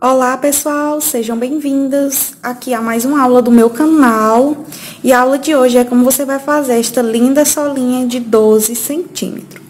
Olá pessoal, sejam bem-vindos aqui a mais uma aula do meu canal. E a aula de hoje é como você vai fazer esta linda solinha de 12 centímetros.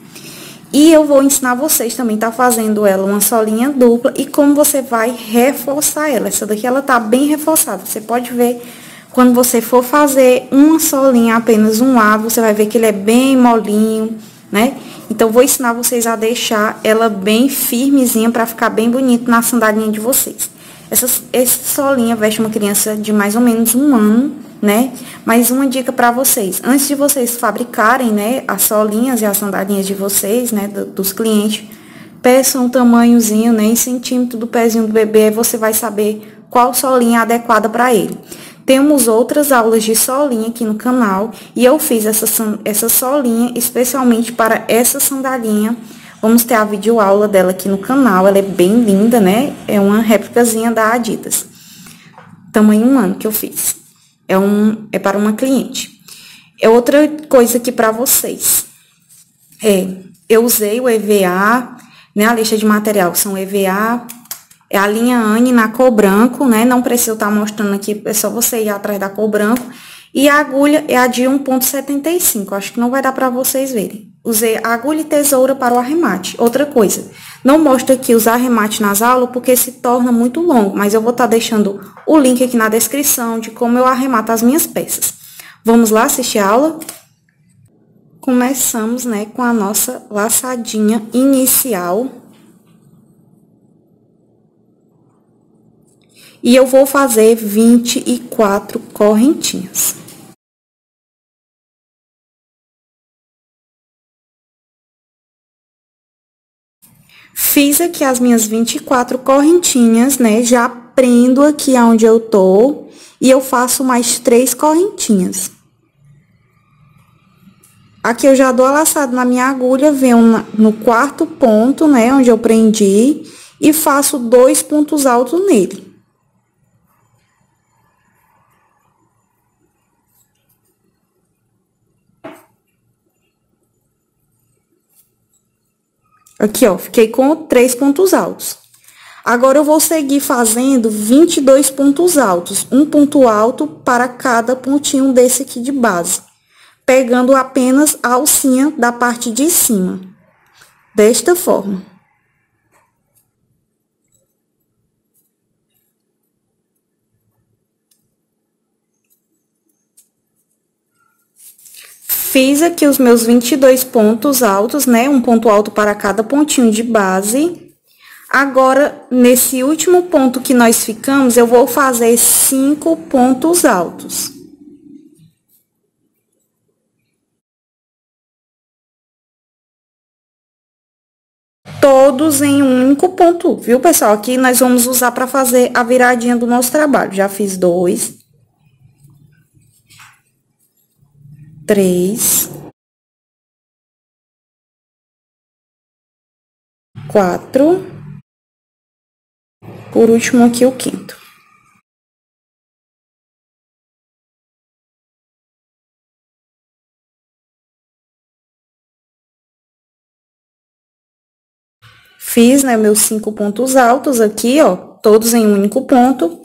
E eu vou ensinar vocês também tá fazendo ela uma solinha dupla e como você vai reforçar ela. Essa daqui ela tá bem reforçada, você pode ver quando você for fazer uma solinha apenas um lado, você vai ver que ele é bem molinho, né? Então, vou ensinar vocês a deixar ela bem firmezinha para ficar bem bonito na sandalinha de vocês. Essa, essa solinha veste uma criança de mais ou menos um ano, né? Mas uma dica para vocês, antes de vocês fabricarem, né, as solinhas e as sandalinhas de vocês, né, do, dos clientes, peçam um tamanhozinho, né, em centímetro do pezinho do bebê, você vai saber qual solinha é adequada para ele. Temos outras aulas de solinha aqui no canal e eu fiz essa, essa solinha especialmente para essa sandalinha. Vamos ter a videoaula dela aqui no canal, ela é bem linda, né? É uma réplicazinha da Adidas. Tamanho um ano que eu fiz. É, um, é para uma cliente. É outra coisa aqui para vocês. É, eu usei o EVA, né? A lista de material são EVA, a linha Anne na cor branco, né? Não preciso estar tá mostrando aqui, é só você ir atrás da cor branco. E a agulha é a de 1.75, acho que não vai dar para vocês verem. Usei agulha e tesoura para o arremate. Outra coisa, não mostro aqui os arremates nas aulas porque se torna muito longo, mas eu vou estar tá deixando o link aqui na descrição de como eu arremato as minhas peças. Vamos lá assistir a aula? Começamos, né, com a nossa laçadinha inicial e eu vou fazer 24 correntinhas. Fiz aqui as minhas 24 correntinhas, né? Já prendo aqui onde eu tô e eu faço mais três correntinhas. Aqui eu já dou a laçada na minha agulha, venho no quarto ponto, né? Onde eu prendi e faço dois pontos altos nele. Aqui, ó, fiquei com três pontos altos. Agora, eu vou seguir fazendo 22 pontos altos, um ponto alto para cada pontinho desse aqui de base, pegando apenas a alcinha da parte de cima, desta forma. Fiz aqui os meus 22 pontos altos, né? Um ponto alto para cada pontinho de base. Agora, nesse último ponto que nós ficamos, eu vou fazer cinco pontos altos. Todos em um único ponto, viu, pessoal? Aqui nós vamos usar para fazer a viradinha do nosso trabalho. Já fiz dois. Três, quatro, por último aqui o quinto. Fiz, né, meus cinco pontos altos aqui, ó, todos em um único ponto.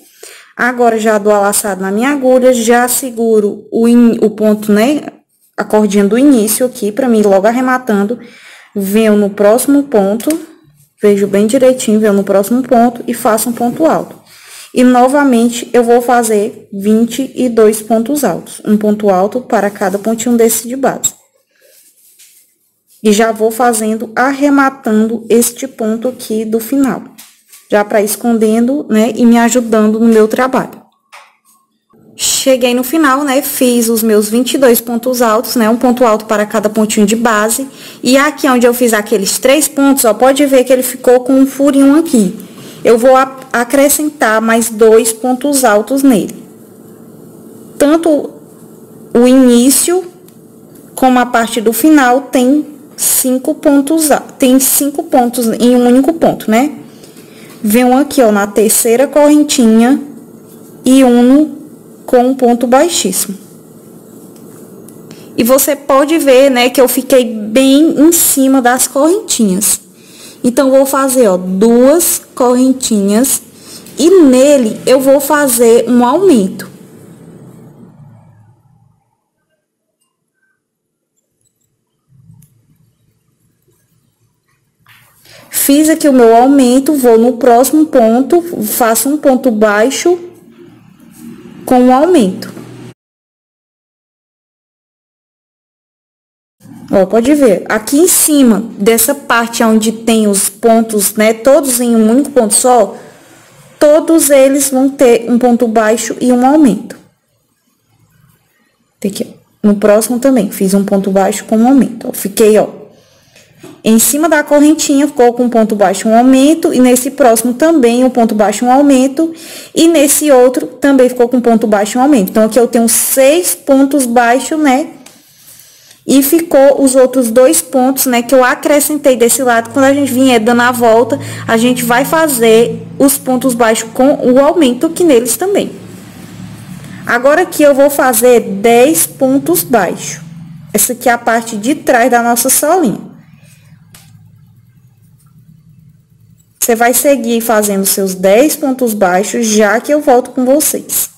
Agora, já dou a laçada na minha agulha, já seguro o, in, o ponto, né, a cordinha do início aqui, pra mim logo arrematando. Venho no próximo ponto, vejo bem direitinho, venho no próximo ponto e faço um ponto alto. E, novamente, eu vou fazer 22 pontos altos. Um ponto alto para cada pontinho desse de base. E já vou fazendo, arrematando este ponto aqui do final. Já para escondendo, né, e me ajudando no meu trabalho. Cheguei no final, né, fiz os meus 22 pontos altos, né, um ponto alto para cada pontinho de base. E aqui onde eu fiz aqueles três pontos, ó, pode ver que ele ficou com um furinho aqui. Eu vou acrescentar mais dois pontos altos nele. Tanto o início como a parte do final tem cinco pontos, tem cinco pontos em um único ponto, né? Venho aqui, ó, na terceira correntinha e uno com um ponto baixíssimo. E você pode ver, né, que eu fiquei bem em cima das correntinhas. Então, vou fazer, ó, duas correntinhas e nele eu vou fazer um aumento. Fiz aqui o meu aumento, vou no próximo ponto, faço um ponto baixo com o aumento. Ó, pode ver, aqui em cima dessa parte onde tem os pontos, né, todos em um único ponto só, todos eles vão ter um ponto baixo e um aumento. Aqui, no próximo também, fiz um ponto baixo com um aumento. Ó, fiquei, ó, em cima da correntinha ficou com ponto baixo um aumento, e nesse próximo também um ponto baixo um aumento, e nesse outro também ficou com ponto baixo um aumento. Então, aqui eu tenho seis pontos baixos, né? E ficou os outros dois pontos, né, que eu acrescentei desse lado. Quando a gente vier dando a volta, a gente vai fazer os pontos baixos com o aumento aqui neles também. Agora aqui eu vou fazer 10 pontos baixos. Essa aqui é a parte de trás da nossa solinha. Você vai seguir fazendo seus 10 pontos baixos, já que eu volto com vocês.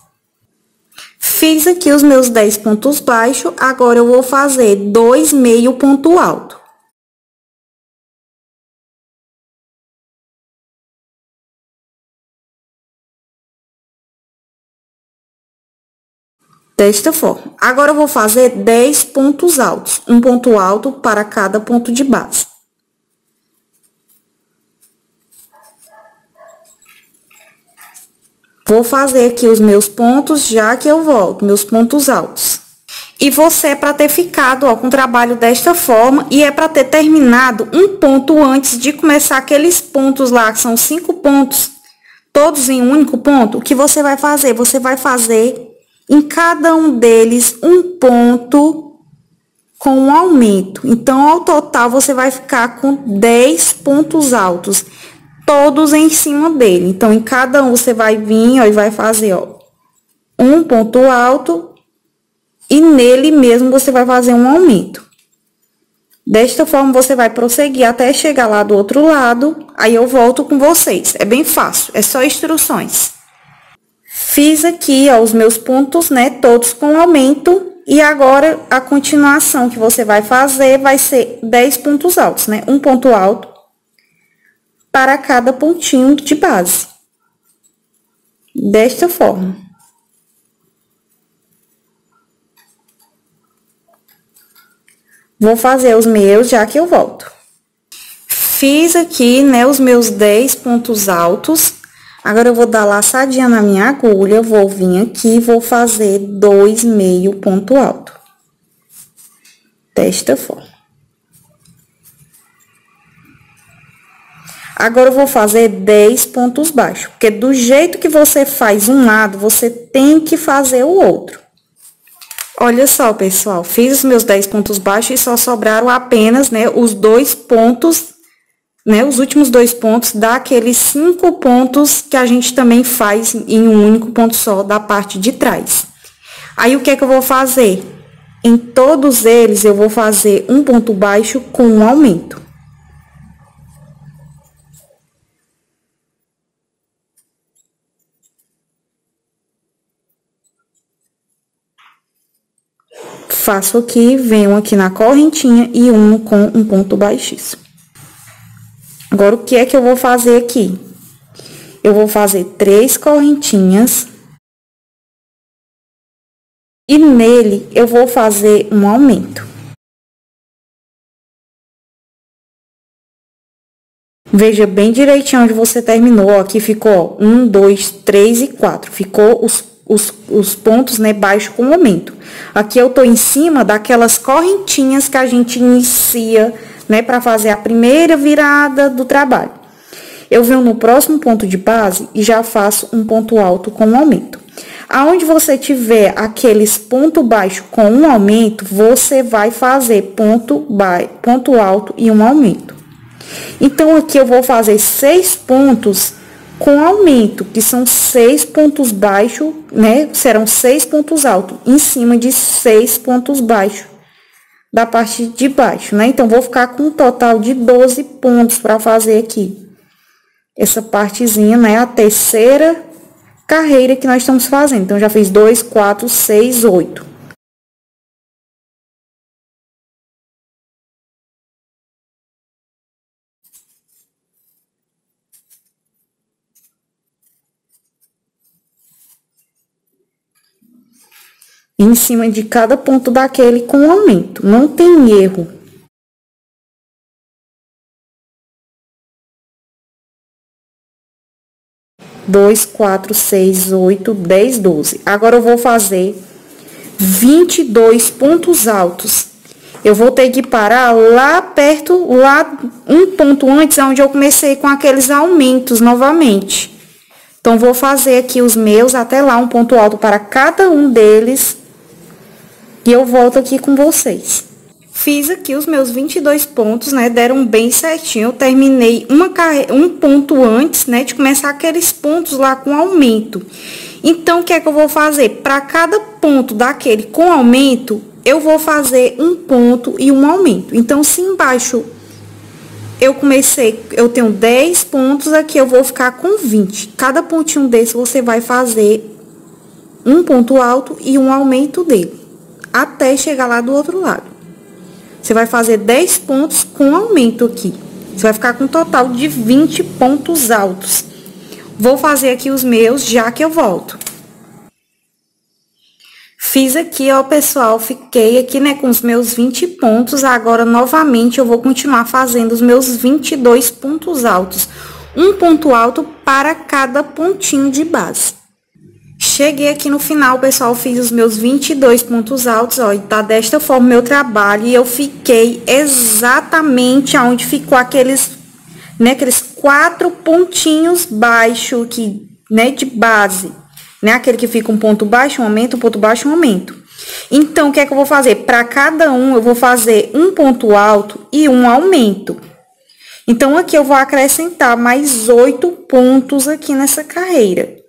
Fiz aqui os meus 10 pontos baixos, agora eu vou fazer dois meio ponto alto. Desta forma. Agora, eu vou fazer 10 pontos altos, um ponto alto para cada ponto de base. Vou fazer aqui os meus pontos, já que eu volto, meus pontos altos. E você é para ter ficado, ó, com o trabalho desta forma, e é para ter terminado um ponto antes de começar aqueles pontos lá, que são cinco pontos, todos em um único ponto. O que você vai fazer? Você vai fazer em cada um deles um ponto com um aumento. Então, ao total, você vai ficar com 10 pontos altos todos em cima dele. Então, em cada um você vai vir, ó, e vai fazer, ó, um ponto alto e nele mesmo você vai fazer um aumento. Desta forma, você vai prosseguir até chegar lá do outro lado, aí eu volto com vocês. É bem fácil, é só instruções. Fiz aqui, ó, os meus pontos, né, todos com aumento, e agora a continuação que você vai fazer vai ser 10 pontos altos, né? Um ponto alto, para cada pontinho de base. Desta forma. Vou fazer os meus, já que eu volto. Fiz aqui, né, os meus 10 pontos altos. Agora, eu vou dar laçadinha na minha agulha, vou vir aqui vou fazer dois meio ponto alto. Desta forma. Agora, eu vou fazer 10 pontos baixos, porque do jeito que você faz um lado, você tem que fazer o outro. Olha só, pessoal, fiz os meus 10 pontos baixos e só sobraram apenas, né, os dois pontos, né, os últimos dois pontos daqueles cinco pontos que a gente também faz em um único ponto só da parte de trás. Aí, o que é que eu vou fazer? Em todos eles, eu vou fazer um ponto baixo com um aumento. Faço aqui, venho aqui na correntinha e uno com um ponto baixíssimo. Agora, o que é que eu vou fazer aqui? Eu vou fazer três correntinhas. E nele, eu vou fazer um aumento. Veja bem direitinho onde você terminou. Aqui ficou um, dois, três e quatro. Ficou os os, os pontos, né, baixo com aumento. Aqui eu tô em cima daquelas correntinhas que a gente inicia, né, para fazer a primeira virada do trabalho. Eu venho no próximo ponto de base e já faço um ponto alto com um aumento. Aonde você tiver aqueles ponto baixo com um aumento, você vai fazer ponto, ponto alto e um aumento. Então, aqui eu vou fazer seis pontos com aumento, que são seis pontos baixos, né? Serão seis pontos altos, em cima de seis pontos baixos da parte de baixo, né? Então, vou ficar com um total de 12 pontos para fazer aqui. essa partezinha, né? A terceira carreira que nós estamos fazendo. Então, já fiz dois, quatro, seis, oito. Em cima de cada ponto daquele com aumento. Não tem erro. dois, quatro, seis, oito, dez, doze. Agora eu vou fazer 22 pontos altos. Eu vou ter que parar lá perto, lá um ponto antes, onde eu comecei com aqueles aumentos novamente. Então, vou fazer aqui os meus até lá, um ponto alto para cada um deles. E eu volto aqui com vocês. Fiz aqui os meus 22 pontos, né? Deram bem certinho. Eu terminei uma carre... um ponto antes, né? De começar aqueles pontos lá com aumento. Então, o que é que eu vou fazer? Para cada ponto daquele com aumento, eu vou fazer um ponto e um aumento. Então, se embaixo eu comecei, eu tenho 10 pontos, aqui eu vou ficar com 20. Cada pontinho desse você vai fazer um ponto alto e um aumento dele, até chegar lá do outro lado. Você vai fazer 10 pontos com aumento aqui. Você vai ficar com um total de 20 pontos altos. Vou fazer aqui os meus, já que eu volto. Fiz aqui, ó, pessoal, fiquei aqui, né, com os meus 20 pontos. Agora, novamente, eu vou continuar fazendo os meus 22 pontos altos. Um ponto alto para cada pontinho de base. Cheguei aqui no final, pessoal, fiz os meus 22 pontos altos, ó, e tá desta forma meu trabalho, e eu fiquei exatamente aonde ficou aqueles, né, aqueles quatro pontinhos baixo aqui, né, de base, né, aquele que fica um ponto baixo, um aumento, um ponto baixo, um aumento. Então, o que é que eu vou fazer? Para cada um, eu vou fazer um ponto alto e um aumento. Então, aqui eu vou acrescentar mais oito pontos aqui nessa carreira.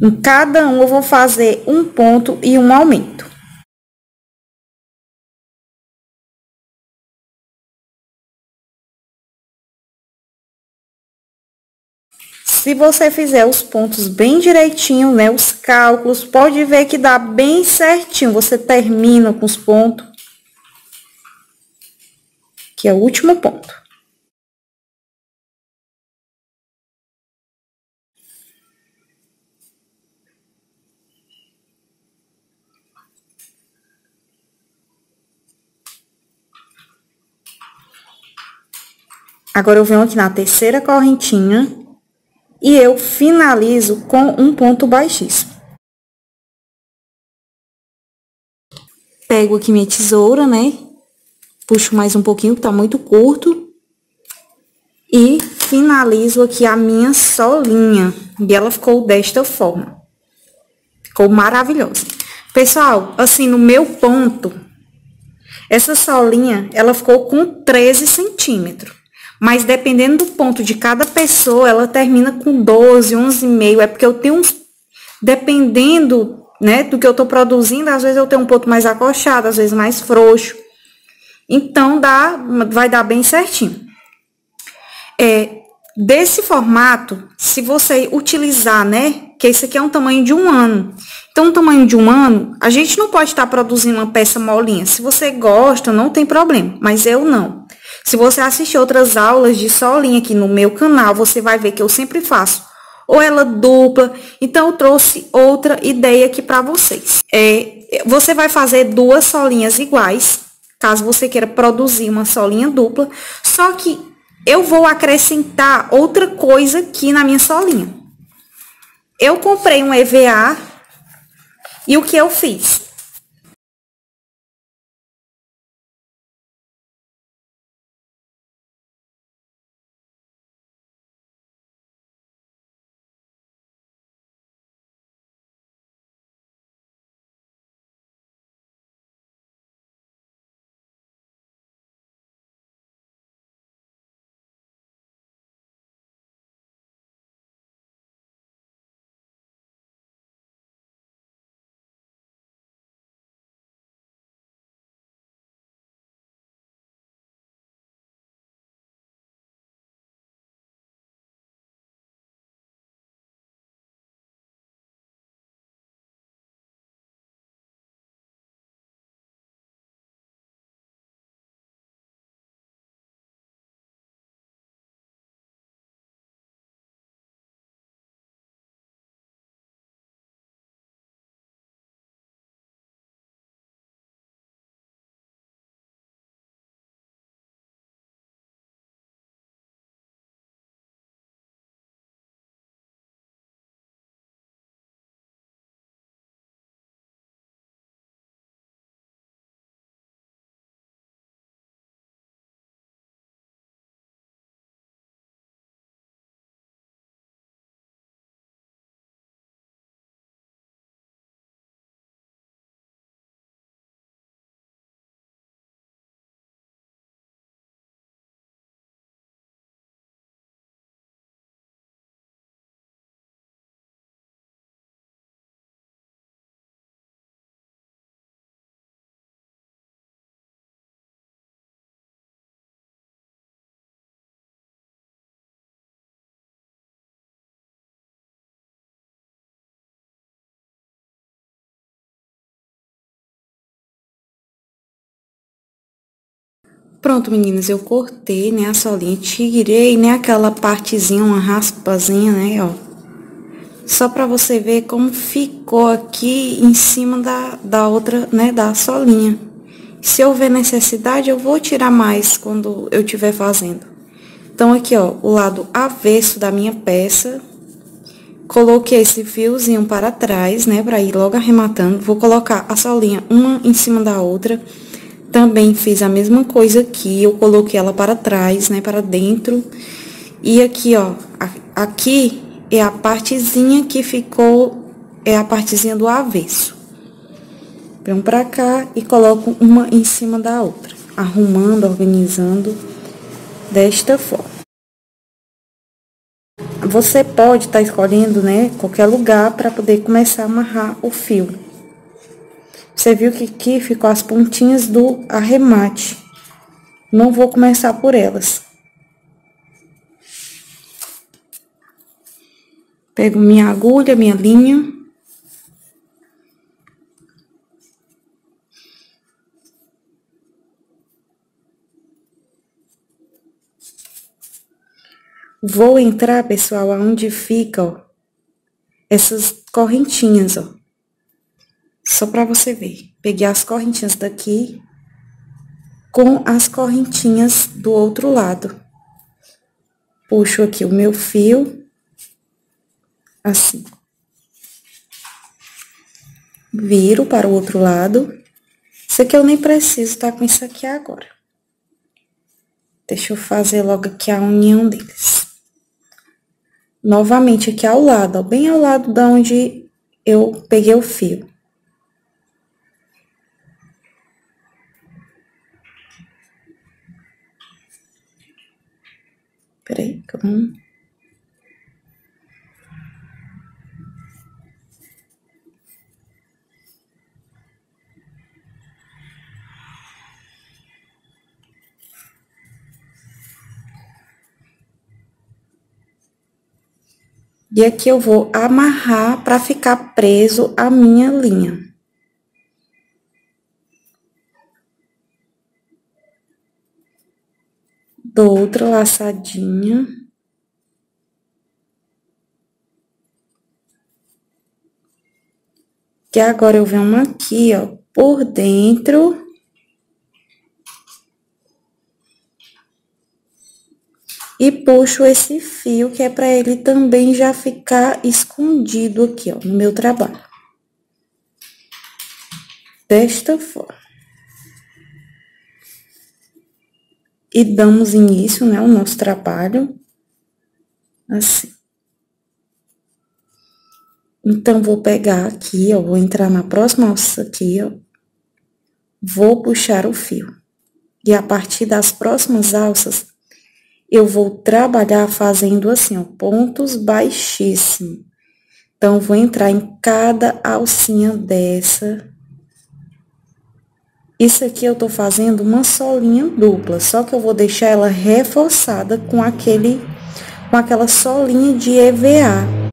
Em cada um eu vou fazer um ponto e um aumento. Se você fizer os pontos bem direitinho, né, os cálculos, pode ver que dá bem certinho. Você termina com os pontos, que é o último ponto. Agora, eu venho aqui na terceira correntinha e eu finalizo com um ponto baixíssimo. Pego aqui minha tesoura, né? Puxo mais um pouquinho, que tá muito curto. E finalizo aqui a minha solinha. E ela ficou desta forma. Ficou maravilhosa. Pessoal, assim, no meu ponto, essa solinha, ela ficou com 13 centímetros. Mas dependendo do ponto de cada pessoa, ela termina com 12, 11,5. É porque eu tenho uns. Dependendo né, do que eu estou produzindo, às vezes eu tenho um ponto mais acochado, às vezes mais frouxo. Então, dá, vai dar bem certinho. É, desse formato, se você utilizar, né, que esse aqui é um tamanho de um ano. Então, um tamanho de um ano, a gente não pode estar tá produzindo uma peça molinha. Se você gosta, não tem problema, mas eu não. Se você assistir outras aulas de solinha aqui no meu canal, você vai ver que eu sempre faço ou ela dupla. Então, eu trouxe outra ideia aqui para vocês. É, você vai fazer duas solinhas iguais, caso você queira produzir uma solinha dupla, só que eu vou acrescentar outra coisa aqui na minha solinha. Eu comprei um EVA e o que eu fiz? Pronto, meninas, eu cortei, né, a solinha, tirei, né, aquela partezinha, uma raspazinha, né, ó. Só pra você ver como ficou aqui em cima da, da outra, né, da solinha. Se houver necessidade, eu vou tirar mais quando eu estiver fazendo. Então, aqui, ó, o lado avesso da minha peça, coloquei esse fiozinho para trás, né, pra ir logo arrematando. Vou colocar a solinha uma em cima da outra. Também fiz a mesma coisa aqui, eu coloquei ela para trás, né, para dentro. E aqui, ó, aqui é a partezinha que ficou, é a partezinha do avesso. Venho pra cá e coloco uma em cima da outra, arrumando, organizando desta forma. Você pode estar tá escolhendo, né, qualquer lugar para poder começar a amarrar o fio. Você viu que aqui ficou as pontinhas do arremate. Não vou começar por elas. Pego minha agulha, minha linha. Vou entrar, pessoal, aonde fica, ó, essas correntinhas, ó. Só pra você ver. Peguei as correntinhas daqui com as correntinhas do outro lado. Puxo aqui o meu fio, assim. Viro para o outro lado. Isso aqui eu nem preciso estar tá com isso aqui agora. Deixa eu fazer logo aqui a união deles novamente aqui ao lado, ó, bem ao lado da onde eu peguei o fio. Peraí, calma. E aqui eu vou amarrar para ficar preso a minha linha. Dou outra laçadinha. Que agora eu venho aqui, ó, por dentro e puxo esse fio que é para ele também já ficar escondido aqui, ó, no meu trabalho. Desta forma. E damos início, né, ao nosso trabalho, assim. Então, vou pegar aqui, ó, vou entrar na próxima alça aqui, ó, vou puxar o fio. E a partir das próximas alças, eu vou trabalhar fazendo assim, ó, pontos baixíssimos. Então, vou entrar em cada alcinha dessa. Isso aqui eu tô fazendo uma solinha dupla, só que eu vou deixar ela reforçada com aquele, com aquela solinha de EVA.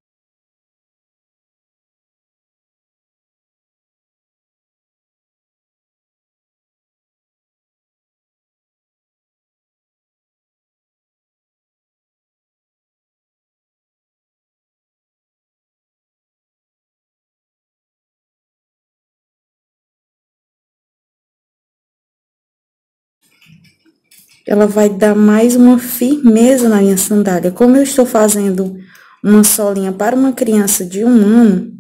Ela vai dar mais uma firmeza na minha sandália. Como eu estou fazendo uma solinha para uma criança de um ano,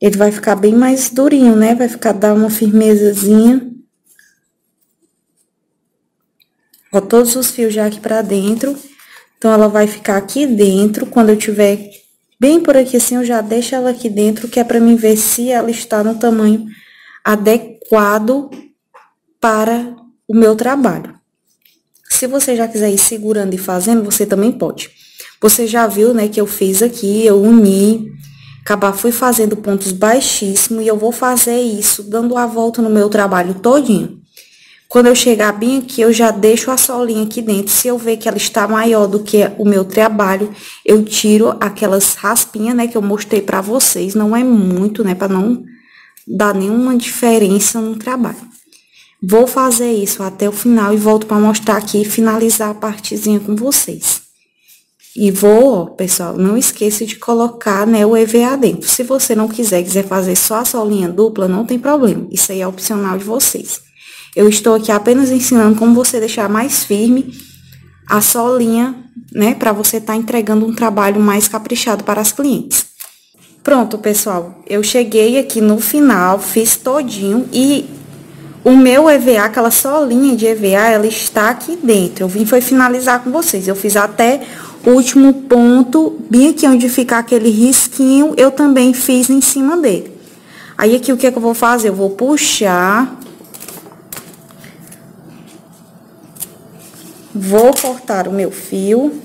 ele vai ficar bem mais durinho, né? Vai ficar, dar uma firmezazinha. Ó, todos os fios já aqui pra dentro. Então, ela vai ficar aqui dentro. Quando eu tiver bem por aqui assim, eu já deixo ela aqui dentro, que é pra mim ver se ela está no tamanho adequado para o meu trabalho. Se você já quiser ir segurando e fazendo, você também pode. Você já viu, né, que eu fiz aqui, eu uni, acabar fui fazendo pontos baixíssimos e eu vou fazer isso dando a volta no meu trabalho todinho. Quando eu chegar bem aqui, eu já deixo a solinha aqui dentro. Se eu ver que ela está maior do que o meu trabalho, eu tiro aquelas raspinhas, né, que eu mostrei pra vocês. Não é muito, né, pra não dar nenhuma diferença no trabalho. Vou fazer isso até o final e volto para mostrar aqui e finalizar a partezinha com vocês. E vou, ó, pessoal, não esqueça de colocar, né, o EVA dentro. Se você não quiser, quiser fazer só a solinha dupla, não tem problema. Isso aí é opcional de vocês. Eu estou aqui apenas ensinando como você deixar mais firme a solinha, né, para você estar tá entregando um trabalho mais caprichado para as clientes. Pronto, pessoal, eu cheguei aqui no final, fiz todinho e o meu EVA, aquela solinha de EVA, ela está aqui dentro. Eu vim foi finalizar com vocês. Eu fiz até o último ponto, bem aqui onde fica aquele risquinho, eu também fiz em cima dele. Aí aqui o que, é que eu vou fazer? Eu vou puxar. Vou cortar o meu fio.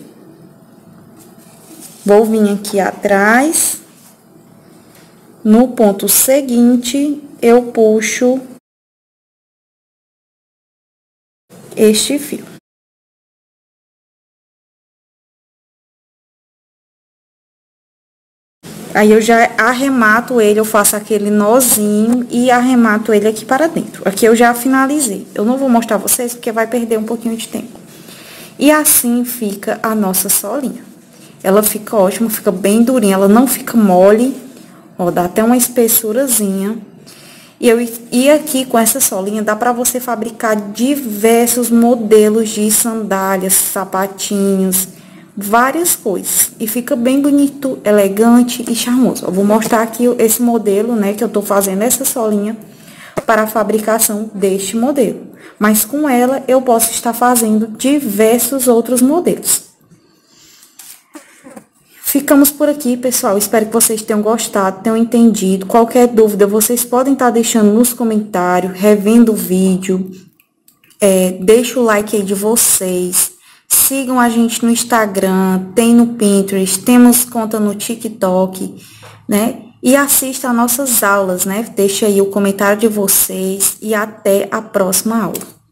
Vou vir aqui atrás. No ponto seguinte, eu puxo este fio. Aí eu já arremato ele, eu faço aquele nozinho e arremato ele aqui para dentro. Aqui eu já finalizei. Eu não vou mostrar vocês porque vai perder um pouquinho de tempo. E assim fica a nossa solinha. Ela fica ótima, fica bem durinha, ela não fica mole. Ó, dá até uma espessurazinha. E, eu, e aqui com essa solinha dá para você fabricar diversos modelos de sandálias, sapatinhos, várias coisas. E fica bem bonito, elegante e charmoso. Eu vou mostrar aqui esse modelo, né, que eu tô fazendo essa solinha para a fabricação deste modelo. Mas com ela eu posso estar fazendo diversos outros modelos. Ficamos por aqui, pessoal. Espero que vocês tenham gostado, tenham entendido. Qualquer dúvida, vocês podem estar deixando nos comentários, revendo o vídeo. É, deixa o like aí de vocês. Sigam a gente no Instagram, tem no Pinterest, temos conta no TikTok, né? E assista a nossas aulas, né? Deixa aí o comentário de vocês e até a próxima aula.